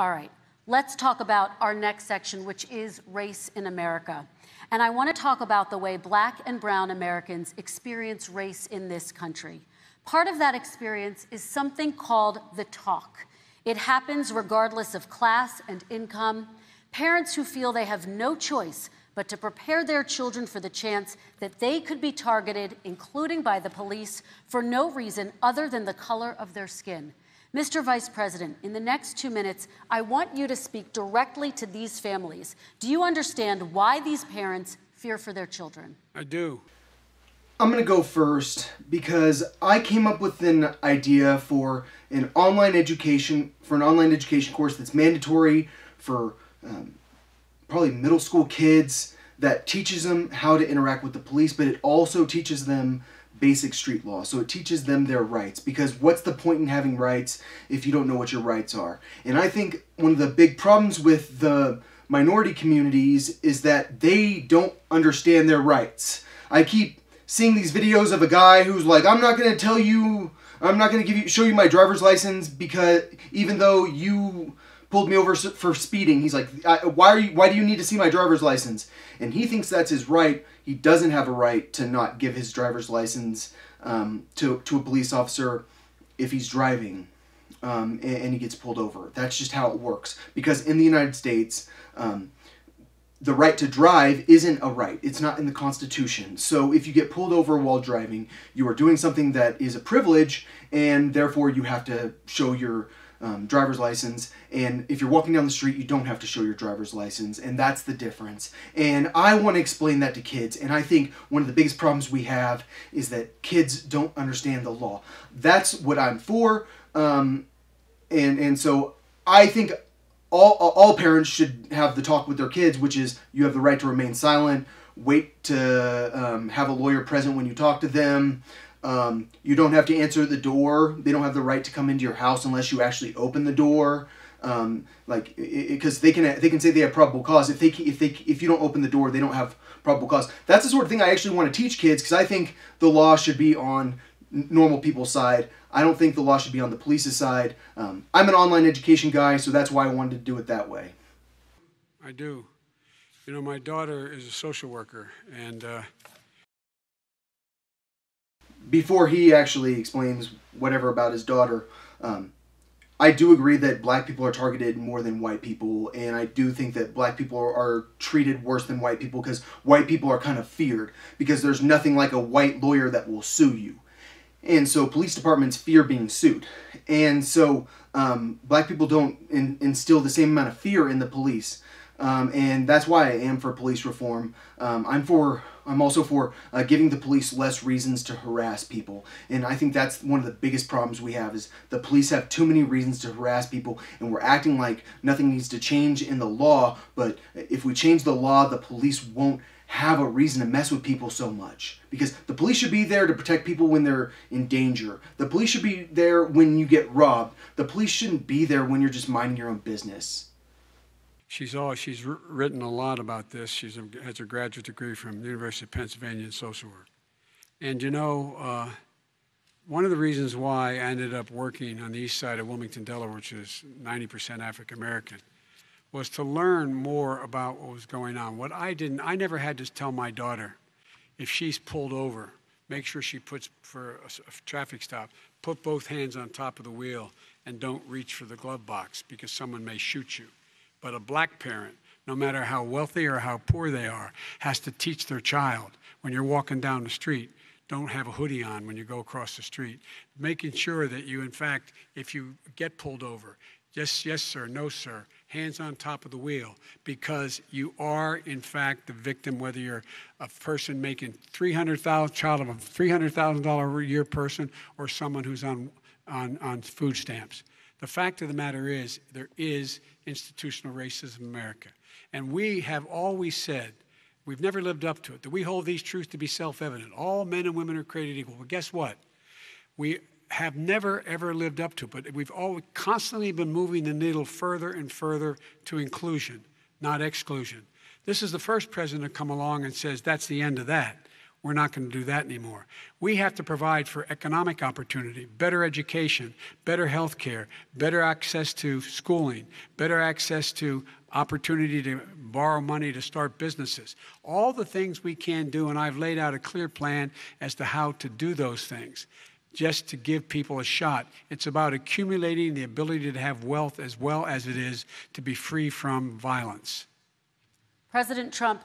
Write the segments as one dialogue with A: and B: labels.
A: All right, let's talk about our next section, which is race in America. And I want to talk about the way black and brown Americans experience race in this country. Part of that experience is something called the talk. It happens regardless of class and income. Parents who feel they have no choice but to prepare their children for the chance that they could be targeted, including by the police, for no reason other than the color of their skin. Mr. Vice President, in the next two minutes, I want you to speak directly to these families. Do you understand why these parents fear for their children?
B: I do.
C: I'm going to go first because I came up with an idea for an online education, for an online education course that's mandatory for um, probably middle school kids that teaches them how to interact with the police, but it also teaches them basic street law. So it teaches them their rights because what's the point in having rights if you don't know what your rights are? And I think one of the big problems with the minority communities is that they don't understand their rights. I keep seeing these videos of a guy who's like, I'm not going to tell you, I'm not going to give you, show you my driver's license because even though you pulled me over for speeding. He's like, why are you? Why do you need to see my driver's license? And he thinks that's his right. He doesn't have a right to not give his driver's license um, to to a police officer if he's driving, um, and, and, he gets pulled over. That's just how it works. Because in the United States. Um, the right to drive isn't a right. It's not in the Constitution. So if you get pulled over while driving, you are doing something that is a privilege, and therefore you have to show your um, driver's license. And if you're walking down the street, you don't have to show your driver's license. And that's the difference. And I want to explain that to kids. And I think one of the biggest problems we have is that kids don't understand the law. That's what I'm for. Um, and, and so I think all, all parents should have the talk with their kids, which is you have the right to remain silent, wait to um, have a lawyer present when you talk to them. Um, you don't have to answer the door. They don't have the right to come into your house unless you actually open the door. Um, like because they can they can say they have probable cause if they if they if you don't open the door they don't have probable cause. That's the sort of thing I actually want to teach kids because I think the law should be on normal people's side. I don't think the law should be on the police's side. Um, I'm an online education guy, so that's why I wanted to do it that way.
B: I do. You know, my daughter is a social worker, and uh,
C: before he actually explains whatever about his daughter, um, I do agree that black people are targeted more than white people, and I do think that black people are, are treated worse than white people because white people are kind of feared because there's nothing like a white lawyer that will sue you. And so police departments fear being sued. And so um, black people don't in, instill the same amount of fear in the police. Um, and that's why I am for police reform. Um, I'm for I'm also for uh, giving the police less reasons to harass people, and I think that's one of the biggest problems we have is the police have too many reasons to harass people, and we're acting like nothing needs to change in the law. But if we change the law, the police won't have a reason to mess with people so much because the police should be there to protect people when they're in danger. The police should be there when you get robbed. The police shouldn't be there when you're just minding your own business.
B: She's all she's written a lot about this. She has a graduate degree from the University of Pennsylvania in social work. And you know, uh, one of the reasons why I ended up working on the east side of Wilmington, Delaware, which is 90% African American, was to learn more about what was going on. What I didn't, I never had to tell my daughter if she's pulled over, make sure she puts for a, a traffic stop, put both hands on top of the wheel and don't reach for the glove box because someone may shoot you. But a black parent, no matter how wealthy or how poor they are, has to teach their child when you're walking down the street, don't have a hoodie on when you go across the street. Making sure that you, in fact, if you get pulled over, yes, yes, sir, no, sir, hands on top of the wheel, because you are, in fact, the victim, whether you're a person making 300000 child of a $300,000 a year person or someone who's on, on, on food stamps. The fact of the matter is, there is institutional racism in America. And we have always said, we've never lived up to it, that we hold these truths to be self evident. All men and women are created equal. But guess what? We have never, ever lived up to it, but we've always constantly been moving the needle further and further to inclusion, not exclusion. This is the first president to come along and says, that's the end of that. We're not going to do that anymore. We have to provide for economic opportunity, better education, better health care, better access to schooling, better access to opportunity to borrow money to start businesses. All the things we can do, and I've laid out a clear plan as to how to do those things just to give people a shot. It's about accumulating the ability to have wealth as well as it is to be free from violence.
A: President Trump.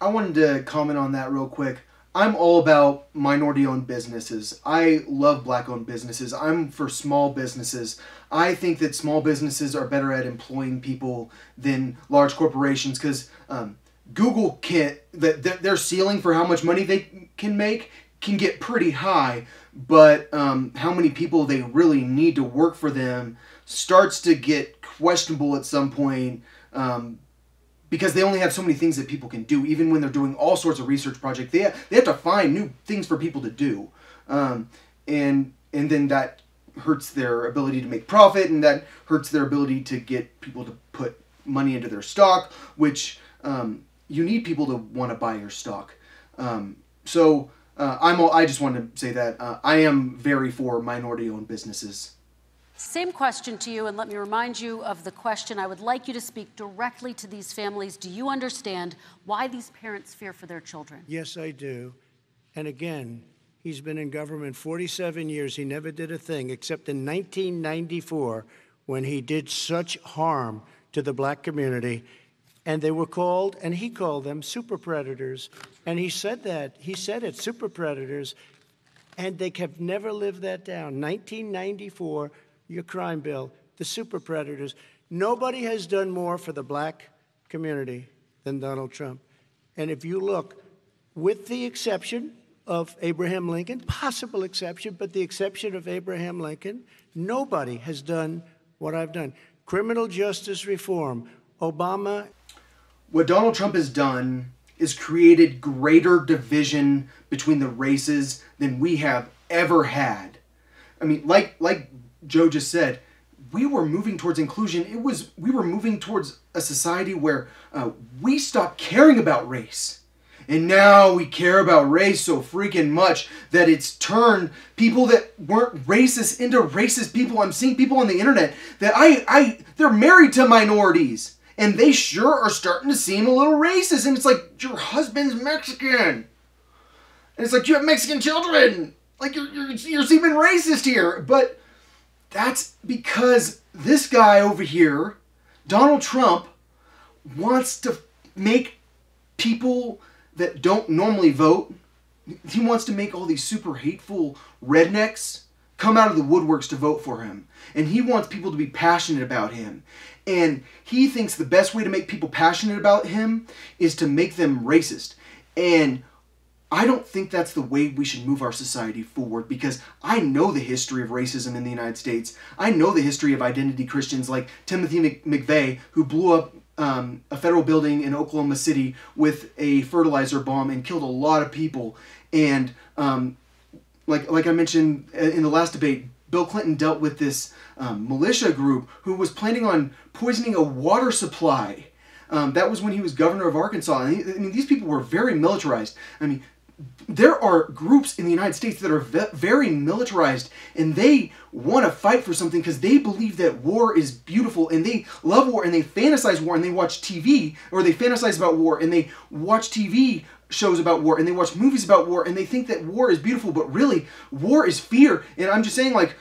C: I wanted to comment on that real quick. I'm all about minority owned businesses. I love black owned businesses. I'm for small businesses. I think that small businesses are better at employing people than large corporations because um, Google can't, that their ceiling for how much money they can make can get pretty high, but um, how many people they really need to work for them starts to get questionable at some point. Um, because they only have so many things that people can do. Even when they're doing all sorts of research projects, they have, they have to find new things for people to do, um, and and then that hurts their ability to make profit, and that hurts their ability to get people to put money into their stock, which um, you need people to want to buy your stock. Um, so uh, I'm I just wanted to say that uh, I am very for minority-owned businesses.
A: Same question to you, and let me remind you of the question. I would like you to speak directly to these families. Do you understand why these parents fear for their children?
D: Yes, I do. And again, he's been in government 47 years. He never did a thing except in 1994 when he did such harm to the black community. And they were called, and he called them super predators. And he said that. He said it, super predators. And they have never lived that down. 1994 your crime bill, the super predators. Nobody has done more for the black community than Donald Trump. And if you look, with the exception of Abraham Lincoln, possible exception, but the exception of Abraham Lincoln, nobody has done what I've done. Criminal justice reform, Obama.
C: What Donald Trump has done is created greater division between the races than we have ever had. I mean, like like Joe just said, we were moving towards inclusion. It was we were moving towards a society where uh, we stopped caring about race. And now we care about race so freaking much that it's turned people that weren't racist into racist people. I'm seeing people on the internet that I, I they're married to minorities. And they sure are starting to seem a little racist. And it's like, your husband's Mexican. And it's like, you have Mexican children. Like, you're, you're, you're seeming racist here. But that's because this guy over here, Donald Trump, wants to make people that don't normally vote, he wants to make all these super hateful rednecks come out of the woodworks to vote for him. And he wants people to be passionate about him. And he thinks the best way to make people passionate about him is to make them racist. And I don't think that's the way we should move our society forward because I know the history of racism in the United States. I know the history of identity Christians like Timothy McVeigh, who blew up um, a federal building in Oklahoma City with a fertilizer bomb and killed a lot of people. And um, like like I mentioned in the last debate, Bill Clinton dealt with this um, militia group who was planning on poisoning a water supply. Um, that was when he was governor of Arkansas. He, I mean, these people were very militarized. I mean, there are groups in the United States that are ve- very militarized and they want to fight for something because they believe that war is beautiful and they love war and they fantasize war and they watch TV or they fantasize about war and they watch TV shows about war and they watch movies about war and they think that war is beautiful but really war is fear and I'm just saying like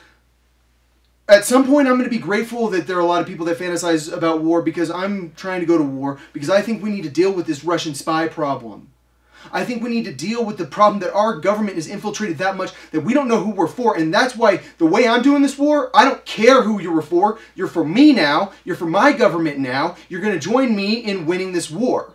C: at some point I'm going to be grateful that there are a lot of people that fantasize about war because I'm trying to go to war because I think we need to deal with this Russian spy problem. I think we need to deal with the problem that our government is infiltrated that much that we don't know who we're for. And that's why the way I'm doing this war, I don't care who you're for. You're for me now. You're for my government now. You're going to join me in winning this war.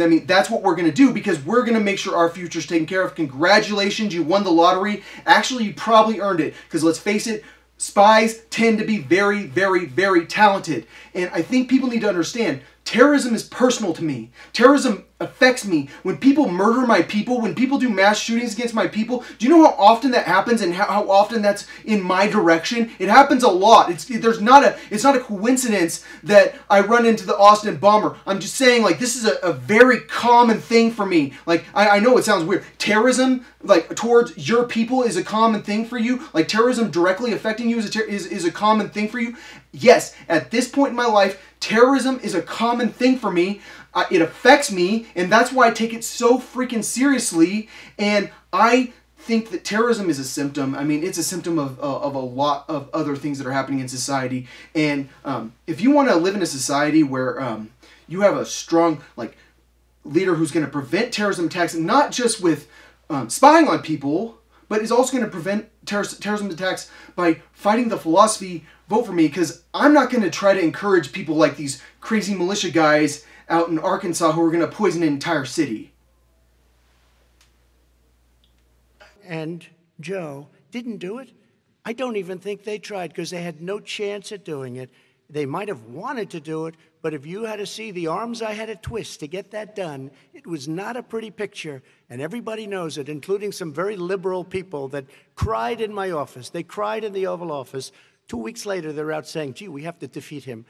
C: I mean, that's what we're going to do because we're going to make sure our future's taken care of. Congratulations, you won the lottery. Actually, you probably earned it because let's face it, spies tend to be very, very, very talented. And I think people need to understand terrorism is personal to me. Terrorism affects me. When people murder my people, when people do mass shootings against my people, do you know how often that happens and how, often that's in my direction? It happens a lot. It's there's not a it's not a coincidence that I run into the Austin bomber. I'm just saying like this is a, a very common thing for me. Like I, I know it sounds weird. Terrorism like towards your people is a common thing for you. Like terrorism directly affecting you is a is, is a common thing for you. Yes, at this point in my life, terrorism is a common thing for me. Uh, it affects me, and that's why I take it so freaking seriously. And I think that terrorism is a symptom. I mean, it's a symptom of, uh, of a lot of other things that are happening in society. And um, if you want to live in a society where um, you have a strong like leader who's going to prevent terrorism attacks, not just with um, spying on people, but is also going to prevent terrorist, terrorism attacks by fighting the philosophy. Vote for me because I'm not going to try to encourage people like these crazy militia guys out in Arkansas who are going to poison an entire city.
D: and Joe didn't do it. I don't even think they tried because they had no chance at doing it. They might have wanted to do it, but if you had to see the arms I had to twist to get that done, it was not a pretty picture. And everybody knows it, including some very liberal people that cried in my office. They cried in the Oval Office. Two weeks later, they're out saying, gee, we have to defeat him.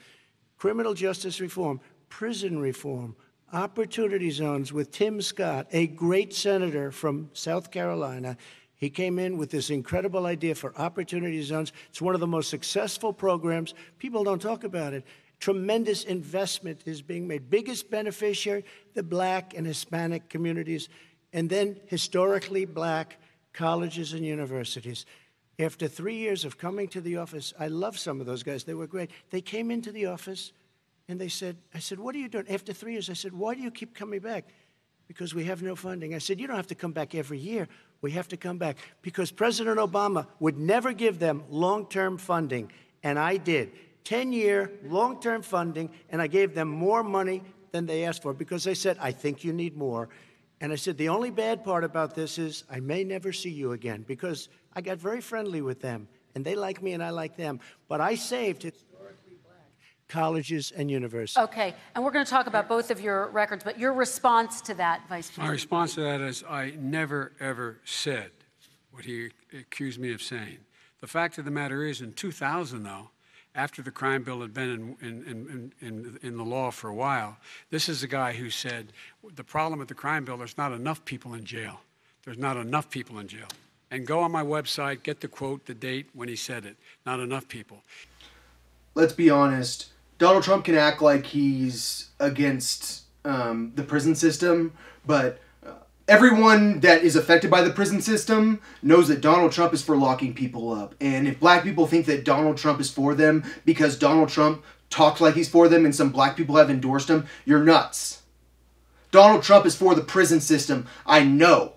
D: Criminal justice reform, prison reform, opportunity zones with Tim Scott, a great senator from South Carolina. He came in with this incredible idea for opportunity zones. It's one of the most successful programs. People don't talk about it. Tremendous investment is being made. Biggest beneficiary, the black and Hispanic communities, and then historically black colleges and universities. After three years of coming to the office, I love some of those guys. They were great. They came into the office and they said, I said, what are you doing? After three years, I said, why do you keep coming back? Because we have no funding. I said, you don't have to come back every year. We have to come back because President Obama would never give them long term funding, and I did. 10 year long term funding, and I gave them more money than they asked for because they said, I think you need more. And I said, the only bad part about this is I may never see you again because I got very friendly with them, and they like me and I like them. But I saved historically black colleges and universities.
A: Okay, and we're going to talk about both of your records, but your response to that, Vice President?
B: My response to that is I never, ever said what he accused me of saying. The fact of the matter is, in 2000, though, after the crime bill had been in, in, in, in, the law for a while, this is the guy who said the problem with the crime bill, there's not enough people in jail. There's not enough people in jail. And go on my website, get the quote, the date when he said it. Not enough people.
C: let's be honest, Donald Trump can act like he's against um, the prison system, but everyone that is affected by the prison system knows that Donald Trump is for locking people up. And if black people think that Donald Trump is for them because Donald Trump talks like he's for them and some black people have endorsed him, you're nuts. Donald Trump is for the prison system. I know.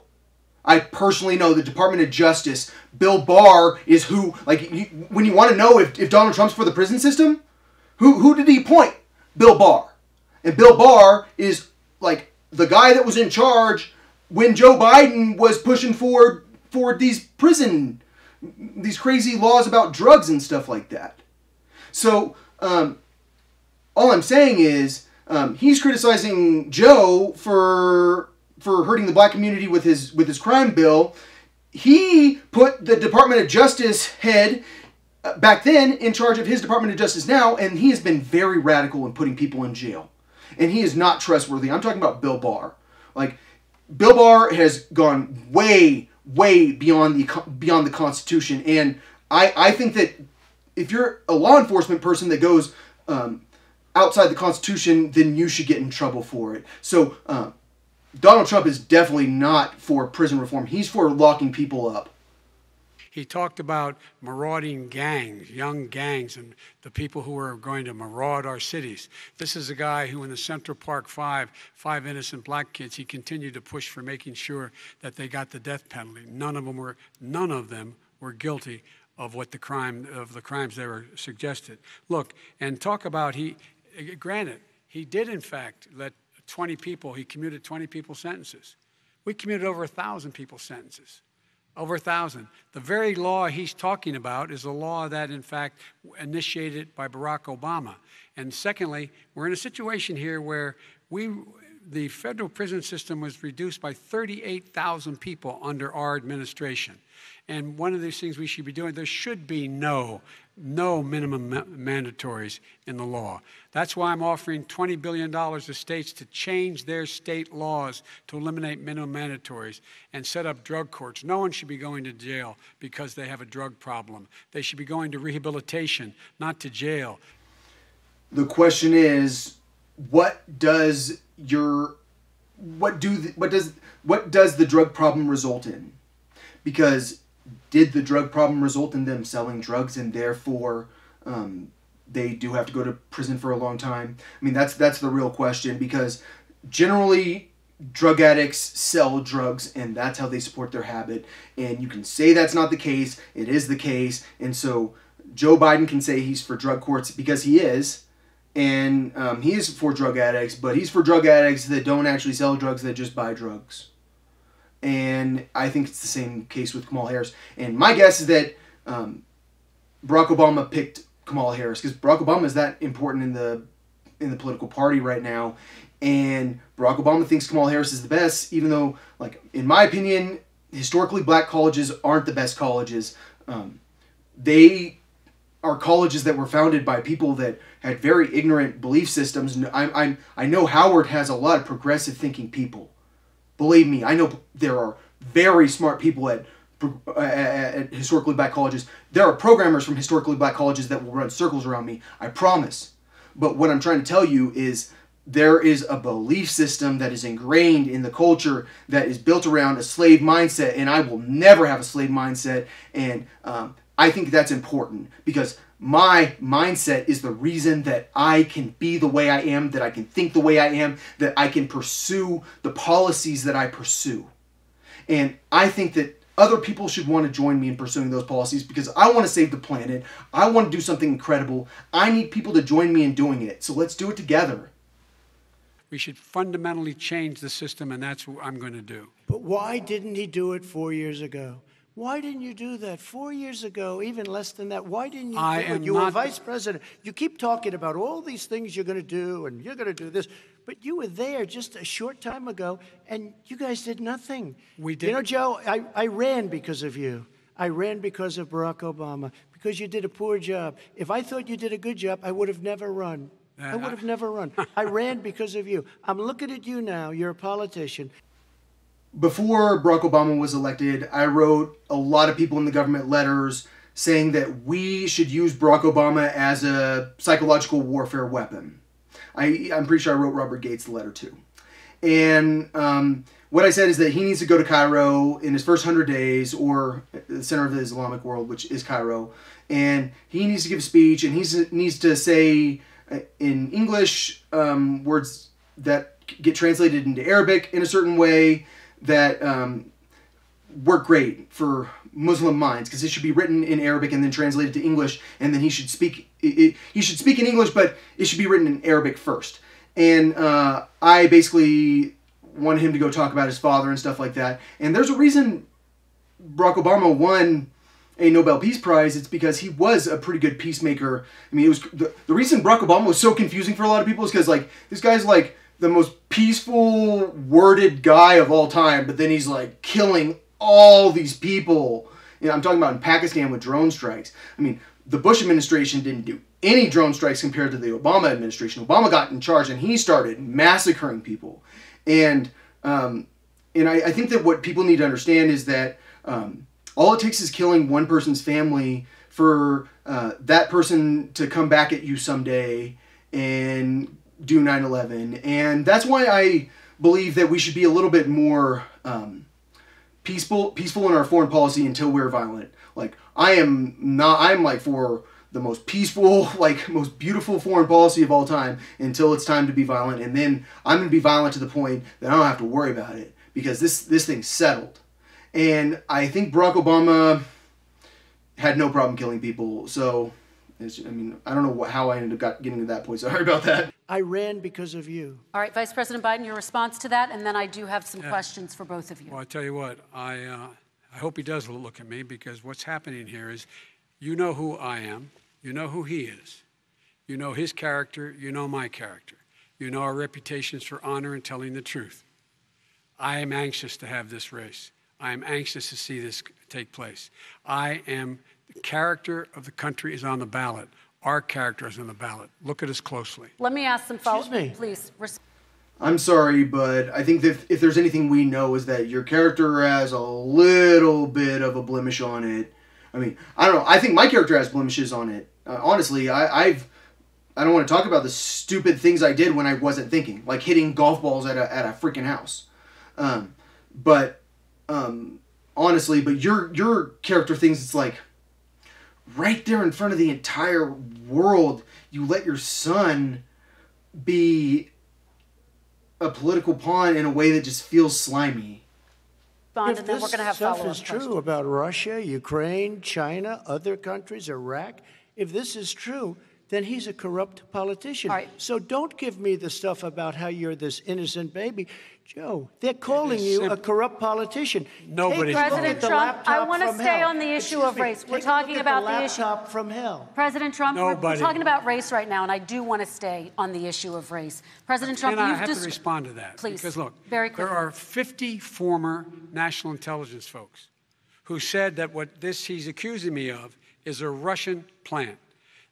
C: I personally know the Department of Justice, Bill Barr is who, like, you, when you want to know if, if Donald Trump's for the prison system, who, who did he appoint? Bill Barr. And Bill Barr is, like, the guy that was in charge when Joe Biden was pushing for, for these prison, these crazy laws about drugs and stuff like that. So, um, all I'm saying is um, he's criticizing Joe for for hurting the black community with his with his crime bill. He put the Department of Justice head uh, back then in charge of his Department of Justice now, and he has been very radical in putting people in jail, and he is not trustworthy. I'm talking about Bill Barr. Like Bill Barr has gone way way beyond the beyond the Constitution, and I I think that if you're a law enforcement person that goes um, outside the Constitution, then you should get in trouble for it. So um, Donald Trump is definitely not for prison reform. He's for locking people up.
B: He talked about marauding gangs, young gangs, and the people who are going to maraud our cities. This is a guy who, in the Central Park Five, five innocent black kids, he continued to push for making sure that they got the death penalty. None of them were, none of them were guilty of what the crime of the crimes they were suggested. Look, and talk about he. Granted, he did in fact let 20 people. He commuted 20 people sentences. We commuted over a thousand people sentences. Over a thousand. The very law he's talking about is a law that, in fact, initiated by Barack Obama. And secondly, we're in a situation here where we, the federal prison system was reduced by 38,000 people under our administration. And one of these things we should be doing, there should be no, no minimum ma- mandatories in the law. That's why I'm offering $20 billion to states to change their state laws to eliminate minimum mandatories and set up drug courts. No one should be going to jail because they have a drug problem. They should be going to rehabilitation, not to jail.
C: The question is, what does your what do the, what does what does the drug problem result in? Because did the drug problem result in them selling drugs and therefore um, they do have to go to prison for a long time? I mean, that's that's the real question because generally drug addicts sell drugs and that's how they support their habit. And you can say that's not the case. It is the case. And so joe biden can say he's for drug courts because he is. And um, he is for drug addicts but he's for drug addicts that don't actually sell drugs that just buy drugs and I think it's the same case with Kamala Harris. And my guess is that um, Barack Obama picked Kamala Harris because Barack Obama is that important in the in the political party right now, and Barack Obama thinks Kamala Harris is the best, even though, like in my opinion, historically black colleges aren't the best colleges. Um, they are colleges that were founded by people that had very ignorant belief systems. I, I, I know Howard has a lot of progressive thinking people Believe me, I know there are very smart people at, at historically black colleges. There are programmers from historically black colleges that will run circles around me. I promise. But what I'm trying to tell you is there is a belief system that is ingrained in the culture that is built around a slave mindset, and I will never have a slave mindset. And um, I think that's important because my mindset is the reason that I can be the way I am, that I can think the way I am, that I can pursue the policies that I pursue. And I think that other people should want to join me in pursuing those policies because I want to save the planet. I want to do something incredible. I need people to join me in doing it. So let's do it together.
B: We should fundamentally change the system, and that's what I'm going to do.
D: But why didn't he do it four years ago? Why didn't you do that four years ago, even less than that? Why didn't you
B: I
D: do it? You were vice president. You keep talking about all these things you're going to do and you're going to do this, but you were there just a short time ago and you guys did nothing.
B: We did.
D: You know, Joe, I, I ran because of you. I ran because of Barack Obama, because you did a poor job. If I thought you did a good job, I would have never run. I
B: Uh,
D: would have never run. I ran because of you. I'm looking at you now. You're a politician.
C: Before Barack Obama was elected, I wrote a lot of people in the government letters saying that we should use Barack Obama as a psychological warfare weapon. I, I'm pretty sure I wrote Robert Gates the letter too. And um, what I said is that he needs to go to Cairo in his first 100 days, or the center of the Islamic world, which is Cairo. And he needs to give a speech, and he needs to say uh, in English um, words that get translated into Arabic in a certain way that um, work great for Muslim minds because it should be written in Arabic and then translated to English, and then he should speak. It, it, he should speak in English, but it should be written in Arabic first. And uh, I basically wanted him to go talk about his father and stuff like that. And there's a reason Barack Obama won a Nobel Peace Prize. It's because he was a pretty good peacemaker. I mean, it was the, the reason Barack Obama was so confusing for a lot of people is because like this guy's like the most peaceful, worded guy of all time, but then he's like killing all these people. You know, I'm talking about in Pakistan with drone strikes. I mean, the Bush administration didn't do any drone strikes compared to the Obama administration. Obama got in charge and he started massacring people. And um, and I, I think that what people need to understand is that um, all it takes is killing one person's family for uh, that person to come back at you someday and do 9-11 and that's why i believe that we should be a little bit more um, peaceful peaceful in our foreign policy until we're violent. Like i am not i'm like for the most peaceful like most beautiful foreign policy of all time until it's time to be violent. And then i'm going to be violent to the point that i don't have to worry about it because this this thing's settled. And i think barack obama had no problem killing people. So it's, i mean i don't know how i ended up getting to that point sorry about that
D: I ran because of you.
A: All right, Vice President Biden, your response to that, and then I do have some questions for both of you.
B: Well, I tell you what, I, uh, I hope he does look at me because what's happening here is you know who I am, you know who he is, you know his character, you know my character, you know our reputations for honor and telling the truth. I am anxious to have this race. I am anxious to see this take place. I am, the character of the country is on the ballot. Our character is on the ballot. Look at us closely.
A: Let me ask some follow
D: Excuse me.
A: Please. res-
C: I'm sorry, but I think that if there's anything we know is that your character has a little bit of a blemish on it. I mean, I don't know. I think my character has blemishes on it. Uh, honestly, I, I've I don't want to talk about the stupid things I did when I wasn't thinking, like hitting golf balls at a at a freaking house. Um, but um, honestly, but your your character things, it's like right there in front of the entire world. You let your son be a political pawn in a way that just feels slimy.
A: Respond,
D: If
A: and then we're
D: this
A: going to have
D: stuff is true
A: questions.
D: about Russia, Ukraine, China, other countries, Iraq, if this is true, then he's a corrupt politician.
A: All right.
D: So don't give me the stuff about how you're this innocent baby. Joe, they're calling you a corrupt politician.
B: Nobody's
D: Take a look
A: President
D: at the
A: Trump, I wanna stay
D: hell.
A: on the issue
D: Excuse
A: of
D: me,
A: race. We're talking
D: look at
A: about
D: the
A: the issue-
D: laptop from hell.
A: President Trump, we're, we're talking about race right now, and I do want to stay on the issue of race. President Trump,
B: and I
A: you've
B: have to respond to that.
A: Please,
B: Because look,
A: very
B: there are 50 former national intelligence folks who said that what this he's accusing me of is a Russian plant.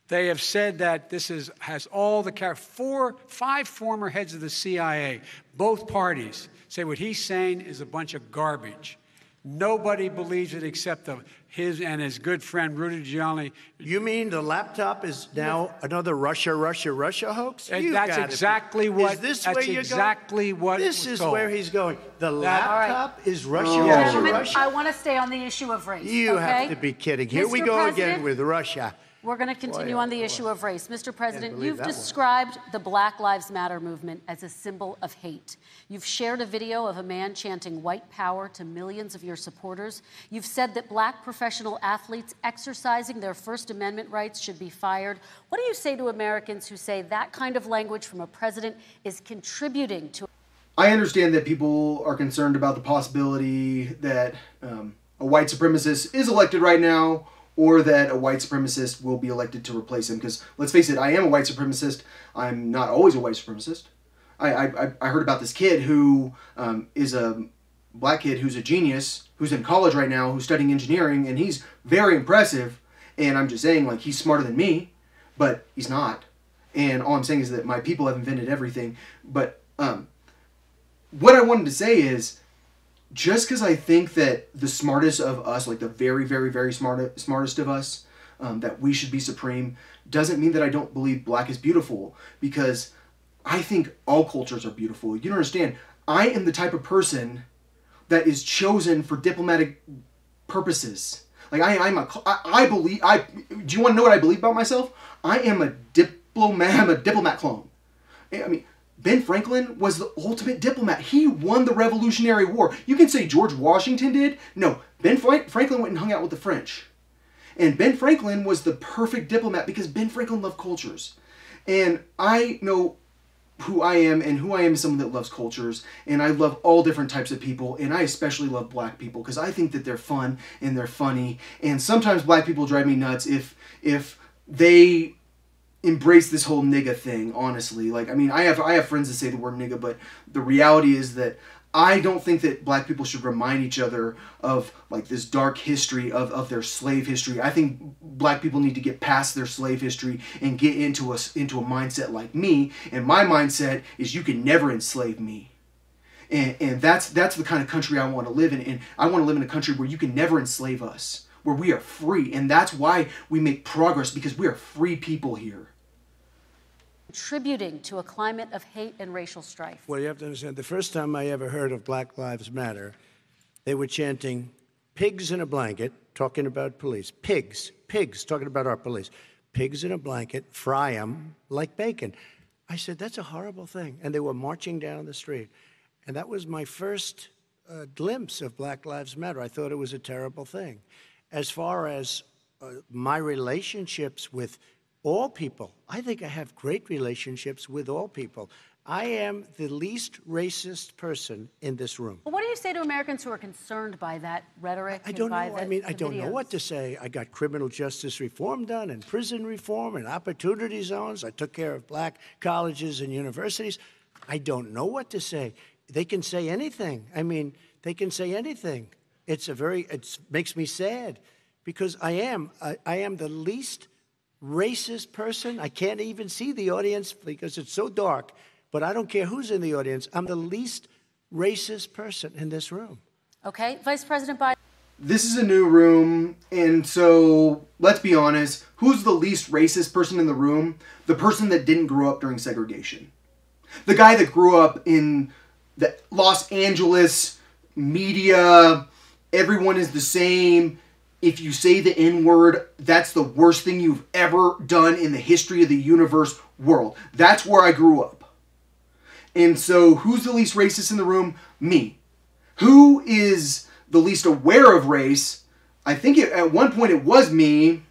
B: They have said that this is has all the char- four, five former heads of the CIA, both parties say what he's saying is a bunch of garbage. Nobody believes it except the, his and his good friend Rudy Giuliani.
D: You mean the laptop is now another Russia, Russia, Russia hoax?
B: And
D: You
B: that's
D: be-
B: exactly what-
D: Is this
B: that's
D: where you're
B: exactly
D: going?
B: what
D: This is
B: told.
D: where he's going. The
B: That-
A: All right.
D: laptop is Russia,
C: Oh.
D: Russia,
A: Gentlemen,
D: Russia.
A: I want to stay on the issue of race.
D: You
A: okay?
D: have to be kidding. Here we go
A: President,
D: again with Russia.
A: We're going to continue
D: Boy,
A: on the
D: oh,
A: issue of race. Mr. President, you've
D: that one.
A: described the Black Lives Matter movement as a symbol of hate. You've shared a video of a man chanting white power to millions of your supporters. You've said that black professional athletes exercising their First Amendment rights should be fired. What do you say to Americans who say that kind of language from a president is contributing to
C: I understand that people are concerned about the possibility that um, a white supremacist is elected right now, or that a white supremacist will be elected to replace him. Because let's face it, I am a white supremacist. I'm not always a white supremacist. I I, I heard about this kid who um, is a black kid who's a genius, who's in college right now, who's studying engineering, and he's very impressive. And I'm just saying, like, he's smarter than me, but he's not. And all I'm saying is that my people have invented everything. But um, what I wanted to say is just because I think that the smartest of us, like the very, very, very smart, smartest of us, um, that we should be supreme, doesn't mean that I don't believe black is beautiful. Because I think all cultures are beautiful. You don't understand. I am the type of person that is chosen for diplomatic purposes. Like I, I'm a, I, I believe. I do you want to know what I believe about myself? I am a diplomat. I'm a diplomat clone. I mean, Ben Franklin was the ultimate diplomat. He won the Revolutionary War. You can say George Washington did. No, Ben Franklin went and hung out with the French. And Ben Franklin was the perfect diplomat because Ben Franklin loved cultures. And I know who I am, and who I am is someone that loves cultures, and I love all different types of people, and I especially love black people because I think that they're fun and they're funny. And sometimes black people drive me nuts if if they embrace this whole nigga thing honestly. Like i mean i have i have friends that say the word nigga but the reality is that i don't think that black people should remind each other of like this dark history of, of their slave history. I think black people need to get past their slave history and get into a into a mindset like me. And my mindset is you can never enslave me. And, and that's that's the kind of country I want to live in. And I want to live in a country where you can never enslave us, where we are free. And that's why we make progress because we are free people here.
A: contributing to a climate of hate and racial strife?
D: Well, you have to understand, the first time I ever heard of Black Lives Matter, they were chanting pigs in a blanket, talking about police. Pigs, pigs, talking about our police. Pigs in a blanket, fry them like bacon. I said, that's a horrible thing. And they were marching down the street. And that was my first uh, glimpse of Black Lives Matter. I thought it was a terrible thing. As far as uh, my relationships with all people. I think I have great relationships with all people. I am the least racist person in this room.
A: But what do you say to Americans who are concerned by that rhetoric?
D: I don't know.
A: by
D: I mean, I don't know what to say. I got criminal justice reform done and prison reform and opportunity zones. I took care of black colleges and universities. I don't know what to say. They can say anything. I mean, they can say anything. It's a very, it makes me sad because I am, I, I am the least racist person. I can't even see the audience because it's so dark, but I don't care who's in the audience. I'm the least racist person in this room.
A: Okay, Vice President Biden.
C: This is a new room, and so let's be honest who's the least racist person in the room? The person that didn't grow up during segregation. The guy that grew up in the Los Angeles media, everyone is the same. If you say the N word, that's the worst thing you've ever done in the history of the universe world. That's where I grew up. And so, who's the least racist in the room? Me. Who is the least aware of race? I think it, at one point it was me,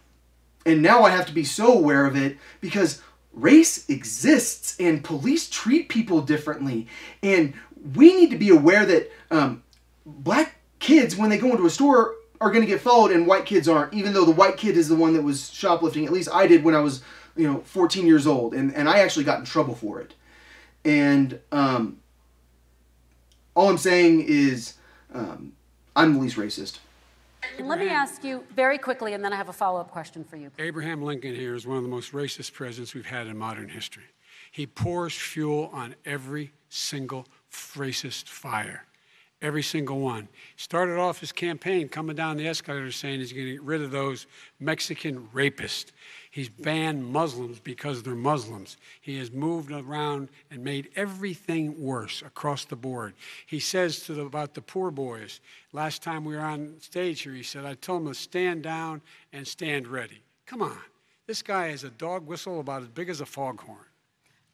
C: and now I have to be so aware of it because race exists and police treat people differently. And we need to be aware that um, black kids, when they go into a store, are going to get followed and white kids aren't, even though the white kid is the one that was shoplifting. At least I did when I was, you know, 14 years old, and, and I actually got in trouble for it. And um, all I'm saying is um, I'm the least racist.
A: Let me ask you very quickly, and then I have a follow up question for you.
B: Abraham Lincoln here is one of the most racist presidents we've had in modern history. He pours fuel on every single racist fire. Every single one. Started off his campaign coming down the escalator saying he's going to get rid of those Mexican rapists. He's banned Muslims because they're Muslims. He has moved around and made everything worse across the board. He says to the, about the Proud Boys, last time we were on stage here, he said, I told them to stand down and stand ready. Come on. This guy is a dog whistle about as big as a foghorn.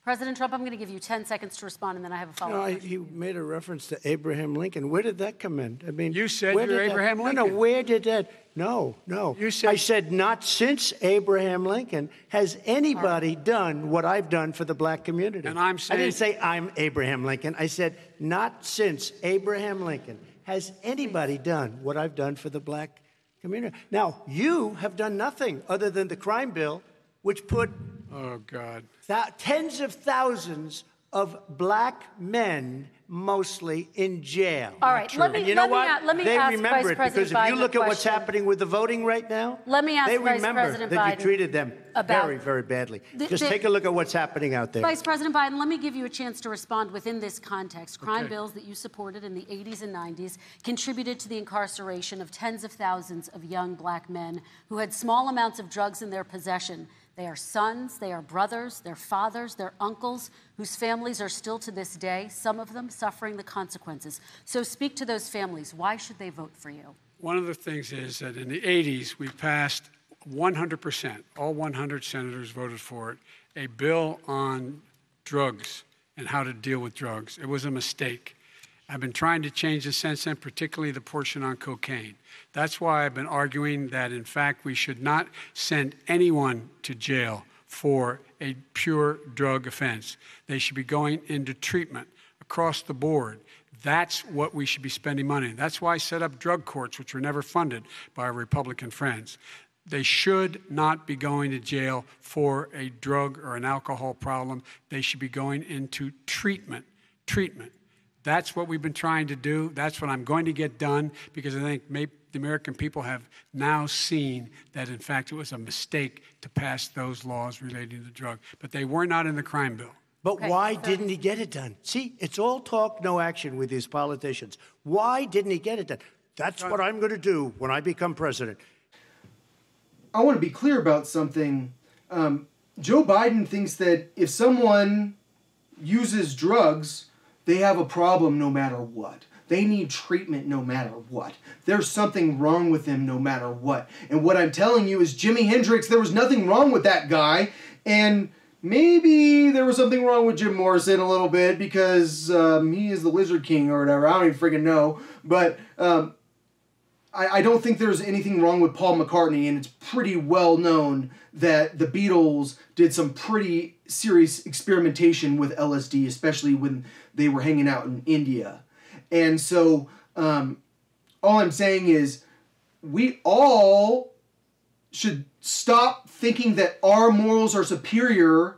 A: President Trump, I'm going to give you 10 seconds to respond, and then I have a follow
D: know,
A: up.
D: I, he made a reference to Abraham Lincoln. Where did that come in? I mean,
B: You said
D: where
B: you're
D: did that-
B: Abraham
D: No,
B: Lincoln.
D: no. Where did that? No, no.
B: You said-
D: I said not since Abraham Lincoln has anybody done what I've done for the black community.
B: And I'm
D: I didn't say I'm Abraham Lincoln. I said not since Abraham Lincoln has anybody done what I've done for the black community. Now you have done nothing other than the crime bill, which put
B: Oh, God.
D: thou- tens of thousands of black men, mostly in jail.
A: All right, let me-
D: And you know
A: me
D: what?
A: a- let me
D: they
A: ask
D: remember
A: Vice
D: it
A: President
D: because if you look at what's happening with the voting right now,
A: Let me ask
D: they
A: Vice
D: remember
A: President
D: that
A: Biden
D: you treated them very, very badly.
A: The-
D: Just
A: the-
D: take a look at what's happening out there.
A: Vice President Biden, let me give you a chance to respond within this context. Crime
B: Okay.
A: bills that you supported in the 80s and 90s contributed to the incarceration of tens of thousands of young black men who had small amounts of drugs in their possession. They are sons, they are brothers, they're fathers, they're uncles, whose families are still to this day, some of them suffering the consequences. So speak to those families. Why should they vote for you?
B: One of the things is that in the 80s, we passed 100%, all 100 senators voted for it, a bill on drugs and how to deal with drugs. It was a mistake. I've been trying to change the since then, particularly the portion on cocaine. That's why I've been arguing that, in fact, we should not send anyone to jail for a pure drug offense. They should be going into treatment across the board. That's what we should be spending money. That's why I set up drug courts, which were never funded by our Republican friends. They should not be going to jail for a drug or an alcohol problem. They should be going into treatment. Treatment. That's what we've been trying to do. That's what I'm going to get done because I think maybe the American people have now seen that, in fact, it was a mistake to pass those laws relating to drug. But they were not in the crime bill.
D: But
A: Okay,
D: why
A: so-
D: didn't he get it done? See, it's all talk, no action with these politicians. Why didn't he get it done? That's what I'm going to do when I become president.
C: I want to be clear about something. Um, Joe Biden thinks that if someone uses drugs, they have a problem no matter what. They need treatment no matter what. There's something wrong with them no matter what. And what I'm telling you is Jimi Hendrix, there was nothing wrong with that guy. And maybe there was something wrong with Jim Morrison a little bit because um, he is the Lizard King or whatever. I don't even freaking know. But um, I, I don't think there's anything wrong with Paul McCartney, and it's pretty well known that the Beatles did some pretty serious experimentation with LSD, especially when they were hanging out in India. And so, um, all I'm saying is, we all should stop thinking that our morals are superior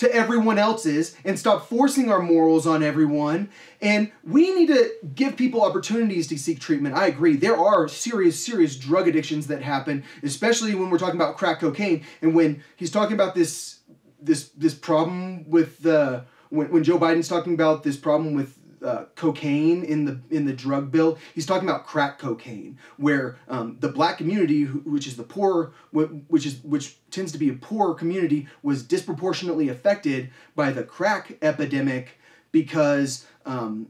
C: to everyone else's and stop forcing our morals on everyone. And we need to give people opportunities to seek treatment. I agree. There are serious, serious drug addictions that happen, especially when we're talking about crack cocaine. And when he's talking about this this this problem with the when, when Joe Biden's talking about this problem with uh, cocaine in the in the drug bill. He's talking about crack cocaine, where um, the black community, which is the poor, which is which tends to be a poor community, was disproportionately affected by the crack epidemic because um,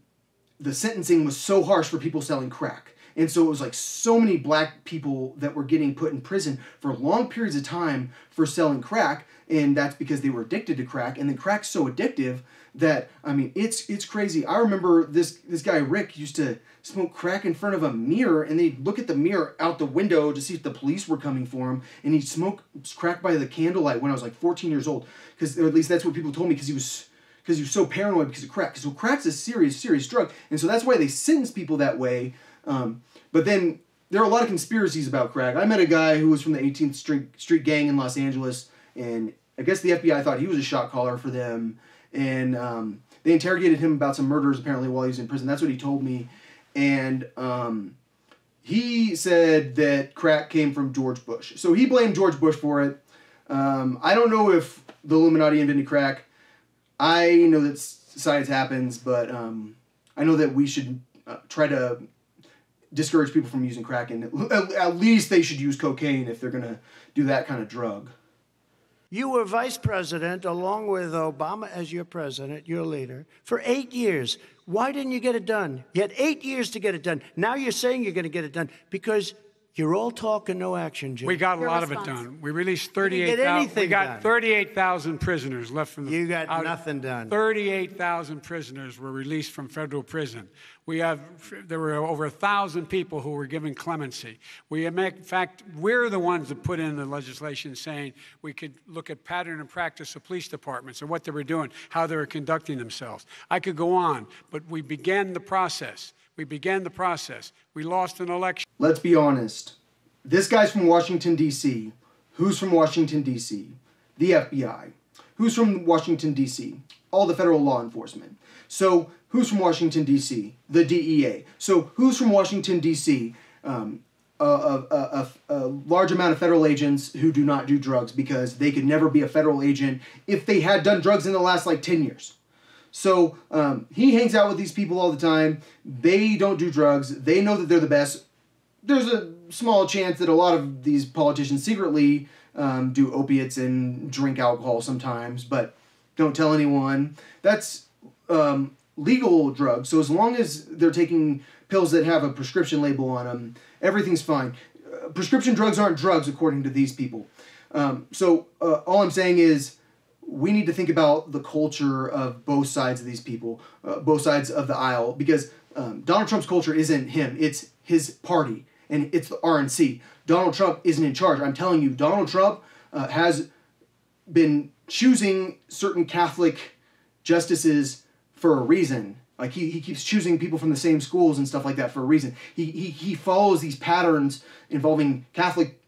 C: the sentencing was so harsh for people selling crack. And so it was like so many black people that were getting put in prison for long periods of time for selling crack, and that's because they were addicted to crack. And then crack's so addictive that I mean it's it's crazy. I remember this this guy Rick used to smoke crack in front of a mirror and they'd look at the mirror out the window to see if the police were coming for him and he'd smoke crack by the candlelight when I was like 14 years old because at least that's what people told me because he was because he was so paranoid because of crack. So crack's a serious serious drug and so that's why they sentence people that way. Um, but then there are a lot of conspiracies about crack. I met a guy who was from the 18th Street Street Gang in Los Angeles and I guess the FBI thought he was a shot caller for them and um, they interrogated him about some murders apparently while he was in prison. That's what he told me, and um, he said that crack came from George Bush. So he blamed George Bush for it. Um, I don't know if the Illuminati invented crack. I know that science happens, but um, I know that we should uh, try to discourage people from using crack, and at least they should use cocaine if they're gonna do that kind of drug.
D: You were vice president along with Obama as your president, your leader, for eight years. Why didn't you get it done? You had eight years to get it done. Now you're saying you're going to get it done because you're all talk and no action, Jim.
B: We got a
A: Your
B: lot
A: response.
B: of it done. We released 38,000. We got 38,000 prisoners left from the.
D: You got
B: out-
D: nothing done.
B: 38,000 prisoners were released from federal prison. We have there were over a thousand people who were given clemency. We make, in fact we're the ones that put in the legislation saying we could look at pattern and practice of police departments and what they were doing, how they were conducting themselves. I could go on, but we began the process. We began the process. We lost an election.
C: let's be honest. This guy's from Washington, D.C. Who's from Washington, D.C.? The FBI. Who's from Washington, D.C.? All the federal law enforcement. So, who's from Washington, D.C.? The DEA. So, who's from Washington, D.C.? Um, a, a, a, a large amount of federal agents who do not do drugs because they could never be a federal agent if they had done drugs in the last like 10 years. So um, he hangs out with these people all the time. They don't do drugs. They know that they're the best. There's a small chance that a lot of these politicians secretly um, do opiates and drink alcohol sometimes, but don't tell anyone. That's um, legal drugs. So as long as they're taking pills that have a prescription label on them, everything's fine. Uh, prescription drugs aren't drugs according to these people. Um, so uh, all I'm saying is we need to think about the culture of both sides of these people, uh, both sides of the aisle, because um, Donald Trump's culture isn't him; it's his party, and it's the RNC. Donald Trump isn't in charge. I'm telling you, Donald Trump uh, has been choosing certain Catholic justices for a reason. Like he, he keeps choosing people from the same schools and stuff like that for a reason. He, he, he follows these patterns involving Catholic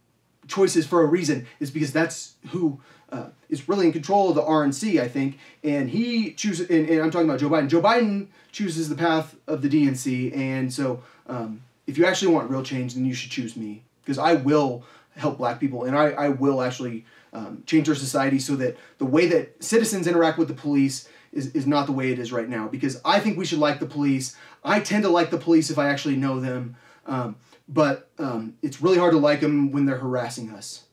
C: choices for a reason. Is because that's who uh, is really in control of the RNC, I think. And he chooses, and, and I'm talking about Joe Biden. Joe Biden chooses the path of the DNC. And so um, if you actually want real change, then you should choose me because I will help black people and I, I will actually um, change our society so that the way that citizens interact with the police is, is not the way it is right now because I think we should like the police. I tend to like the police if I actually know them, um, but um, it's really hard to like them when they're harassing us.